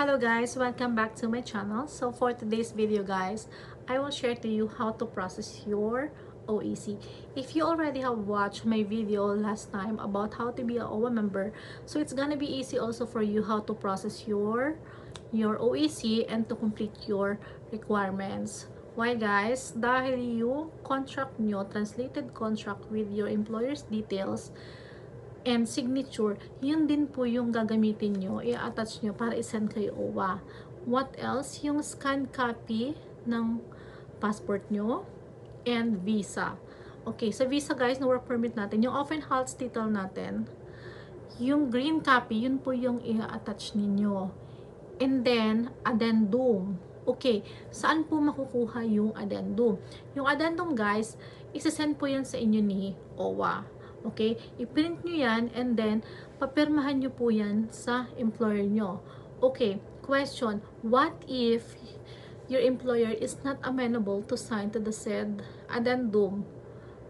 Hello guys, welcome back to my channel. So for today's video guys, I will share to you how to process your OEC. If you already have watched my video last time about how to be a OWA member, so it's gonna be easy also for you how to process your your OEC and to complete your requirements. Why guys? Dahil yung contract nyo, translated contract with your employer's details, and signature, yun din po yung gagamitin nyo, i-attach nyo para isend kay OWA. What else? Yung scan copy ng passport nyo and visa. Okay, sa visa guys, na work permit natin, yung open health title natin, yung green copy, yun po yung i-attach ninyo. And then, addendum. Okay, saan po makukuha yung addendum? Yung addendum guys, isa-send po yan sa inyo ni OWA. Okay? I-print nyo yan and then papirmahan nyo po yan sa employer nyo. Okay, question. What if your employer is not amenable to sign to the said addendum?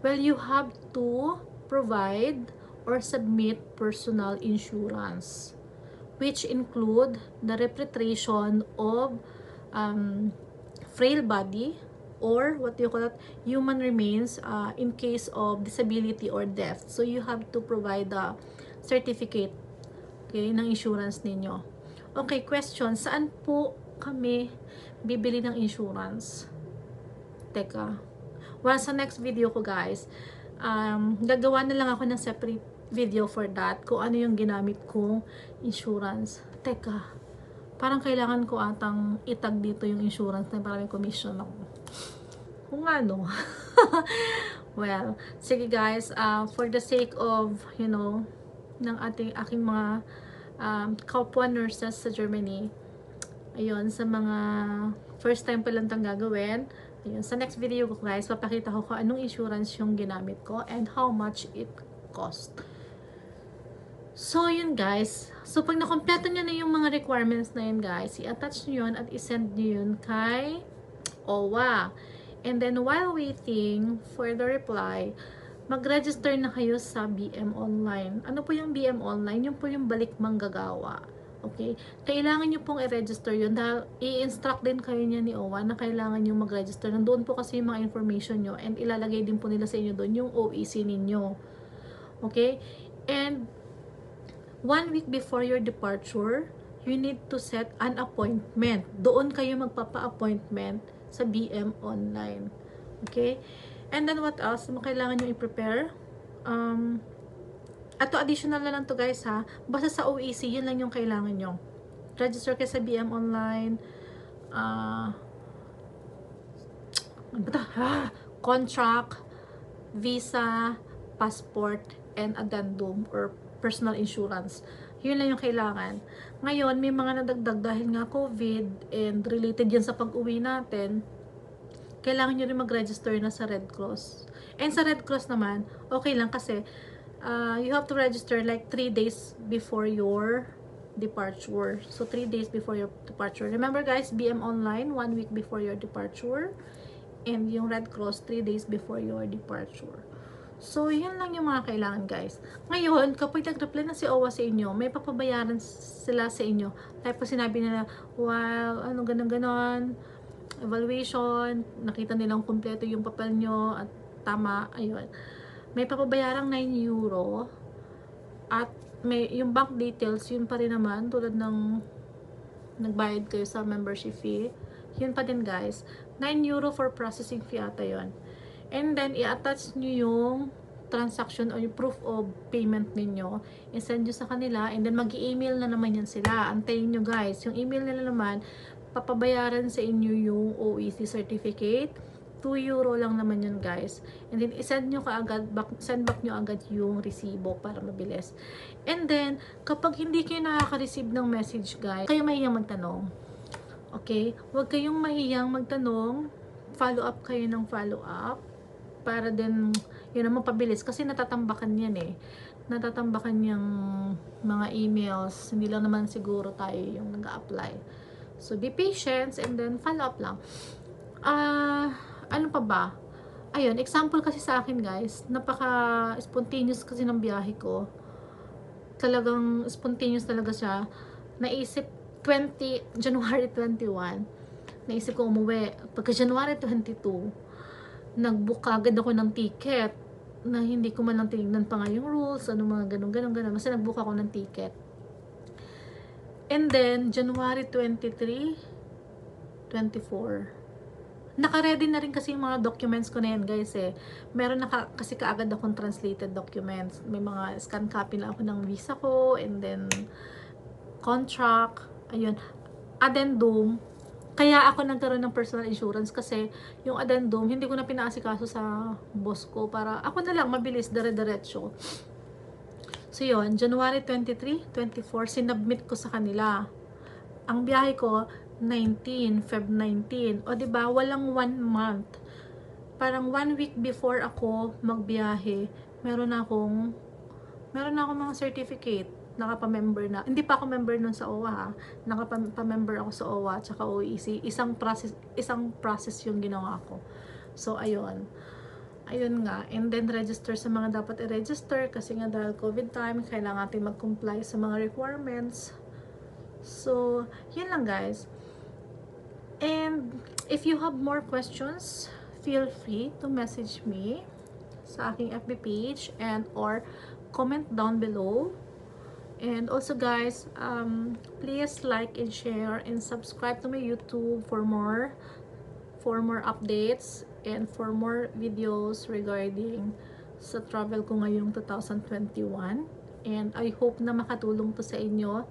Well, you have to provide or submit personal insurance which include the repatriation of um, frail body or what you call that human remains uh, in case of disability or death. So you have to provide the certificate okay, ng insurance ninyo. Okay question saan po kami bibili ng insurance? Teka well sa next video ko guys um, gagawa na lang ako ng separate video for that kung ano yung ginamit kong insurance. Teka parang kailangan ko atang itag dito yung insurance na para may commission ako kung ano. well, sige guys, uh, for the sake of, you know, ng ating aking mga um, kapwa nurses sa Germany, ayun, sa mga first time pa lang itong gagawin, ayun, sa next video ko guys, papakita ko kung anong insurance yung ginamit ko and how much it cost. So, yun guys. So, pag nakompleto nyo na yung mga requirements na yun guys, i-attach nyo yun at i-send nyo yun kay OWA. And then while waiting for the reply, mag-register na kayo sa BM Online. Ano po yung BM Online? Yung po yung balik manggagawa. Okay? Kailangan nyo pong i-register yun dahil i-instruct din kayo niya ni OWA na kailangan nyo mag-register. Nandoon po kasi yung mga information nyo and ilalagay din po nila sa inyo doon yung OEC ninyo. Okay? And one week before your departure, you need to set an appointment. Doon kayo magpapa-appointment sa BM Online. Okay? And then what else? Kailangan nyo i-prepare? Um, ato additional na lang to guys ha. Basta sa OEC, yun lang yung kailangan nyo. Register kayo sa BM Online. Uh, ano ba ha? Contract, visa, passport, and addendum or personal insurance. Yun lang yung kailangan. Ngayon, may mga nadagdag dahil nga COVID and related yan sa pag-uwi natin, kailangan nyo rin mag-register na sa Red Cross. And sa Red Cross naman, okay lang kasi uh, you have to register like 3 days before your departure. So, 3 days before your departure. Remember guys, BM Online, 1 week before your departure. And yung Red Cross, 3 days before your departure. So, yun lang yung mga kailangan guys. Ngayon, kapag nag-reply na si OWA sa inyo, may papabayaran sila sa inyo. Po sinabi nila, while ano ganon-ganon, evaluation, nakita nilang kumpleto yung papel nyo at tama, ayun. May papabayarang 9 euro at may yung bank details, yun pa rin naman, tulad ng nagbayad kayo sa membership fee. Yun pa din guys. 9 euro for processing fee ata yun. And then, i-attach nyo yung transaction or yung proof of payment ninyo. I-send nyo sa kanila. And then, mag-email na naman yan sila. Antayin nyo guys. Yung email nila naman, papabayaran sa inyo yung OEC certificate. 2 euro lang naman yun guys. And then, i-send nyo kaagad, back, send back nyo agad yung resibo para mabilis. And then, kapag hindi kayo nakaka-receive ng message guys, kayo mahiyang magtanong. Okay? Huwag kayong mahiyang magtanong. Follow up kayo ng follow up para din yun naman pabilis kasi natatambakan yan eh. Natatambakan yung mga emails. Hindi lang naman siguro tayo yung nag apply so be patient and then follow up lang. Ah uh, ano pa ba? Ayun example kasi sa akin guys. Napaka spontaneous kasi ng biyahe ko. Talagang spontaneous talaga siya. Naisip 20, January 21, naisip ko umuwi. Pagka January 22, nagbook agad ako ng ticket na hindi ko man lang tinignan pa nga yung rules, ano mga ganun, ganun, ganun. Kasi nagbook ako ng ticket. And then, January 23, 24, naka-ready na rin kasi yung mga documents ko na yan, guys, eh. Meron na ka, kasi kaagad akong translated documents. May mga scan copy na ako ng visa ko, and then, contract, ayun, addendum, kaya ako nagkaroon ng personal insurance kasi yung addendum, hindi ko na pinaasikaso sa boss ko para ako na lang mabilis, dire-diretso. So yun, January 23, 24, sinubmit ko sa kanila. Ang biyahe ko, 19, Feb 19. O ba walang one month. Parang one week before ako magbiyahe, meron akong, meron na akong mga certificate nakapa-member na. Hindi pa ako member nun sa OWA ha. Nakapa-member ako sa OWA at saka OEC. Isang process, isang process yung ginawa ko. So, ayun. Ayun nga. And then, register sa mga dapat i-register kasi nga dahil COVID time, kailangan natin mag-comply sa mga requirements. So, yun lang guys. And, if you have more questions, feel free to message me sa aking FB page and or comment down below. And also guys, um, please like and share and subscribe to my YouTube for more for more updates and for more videos regarding sa travel ko ngayong 2021. And I hope na makatulong to sa inyo.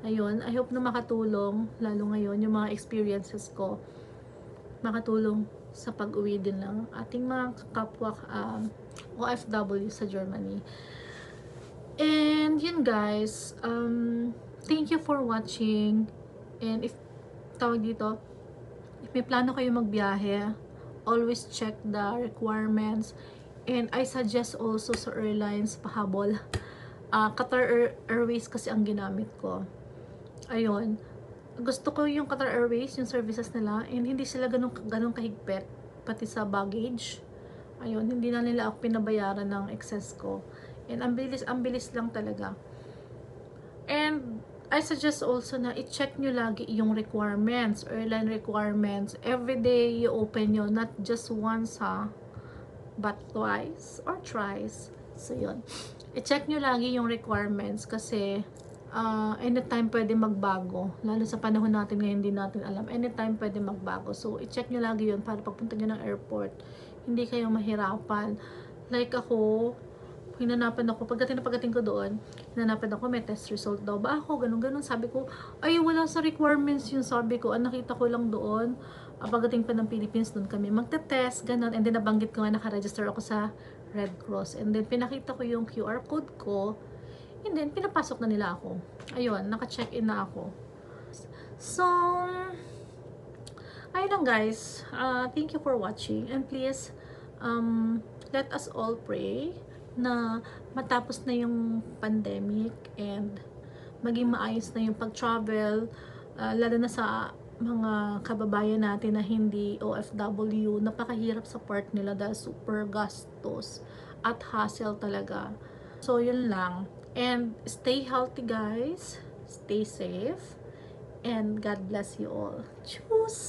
Ayun, I hope na makatulong lalo ngayon yung mga experiences ko. Makatulong sa pag-uwi din ng ating mga kapwa um, OFW sa Germany. And yun guys, um, thank you for watching. And if, tawag dito, if may plano kayo magbiyahe, always check the requirements. And I suggest also sa airlines, pahabol. Uh, Qatar Air- Airways kasi ang ginamit ko. Ayun. Gusto ko yung Qatar Airways, yung services nila, and hindi sila ganun, ganun kahigpit, pati sa baggage. Ayun, hindi na nila ako pinabayaran ng excess ko. And ang bilis, ang bilis lang talaga. And I suggest also na i-check nyo lagi yung requirements, airline requirements. Every day you open nyo, not just once ha, but twice or thrice. So yun. I-check nyo lagi yung requirements kasi uh, anytime pwede magbago. Lalo sa panahon natin ngayon, hindi natin alam. Anytime pwede magbago. So, i-check nyo lagi yun para pagpunta nyo ng airport, hindi kayo mahirapan. Like ako, hinanapan ako, pagdating na pagdating ko doon, hinanapan ako, may test result daw ba ako, ganun ganun, sabi ko, ay wala sa requirements yung sabi ko, ang nakita ko lang doon, uh, pagdating pa ng Philippines, doon kami magte-test, ganun, and then nabanggit ko nga, nakaregister ako sa Red Cross, and then pinakita ko yung QR code ko, and then pinapasok na nila ako, ayun, naka-check in na ako. So, ayun lang guys, uh, thank you for watching, and please, um, let us all pray na matapos na yung pandemic and maging maayos na yung pag-travel uh, lalo na sa mga kababayan natin na hindi OFW napakahirap sa part nila dahil super gastos at hassle talaga. So yun lang. And stay healthy guys. Stay safe. And God bless you all. Choose